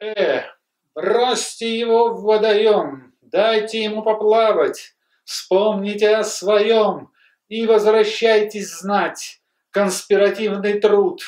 Э, бросьте его в водоем, дайте ему поплавать, вспомните о своем и возвращайтесь знать. Конспиративный труд,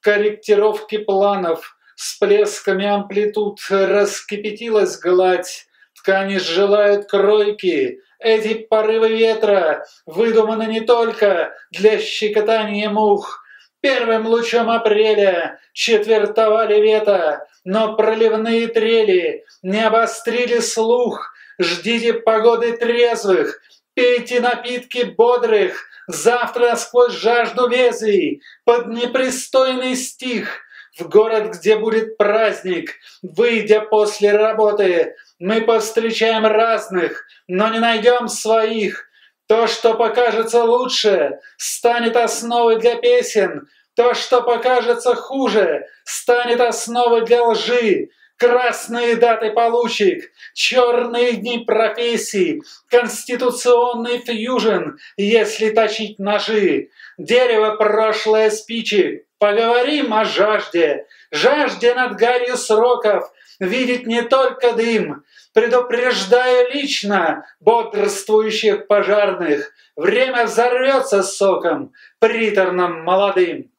корректировки планов, всплесками амплитуд раскипятилась гладь, ткани желают кройки, эти порывы ветра выдуманы не только для щекотания мух, Первым лучом апреля четвертовали вето, но проливные трели не обострили слух. Ждите погоды трезвых, пейте напитки бодрых, завтра сквозь жажду везий, под непристойный стих. В город, где будет праздник, выйдя после работы, мы повстречаем разных, но не найдем своих. То, что покажется лучше, станет основой для песен. То, что покажется хуже, станет основой для лжи. Красные даты получек, черные дни профессий, конституционный фьюжн, если точить ножи. Дерево прошлое спичек, поговорим о жажде, жажде над гарью сроков, видеть не только дым, предупреждая лично бодрствующих пожарных, время взорвется соком приторным молодым.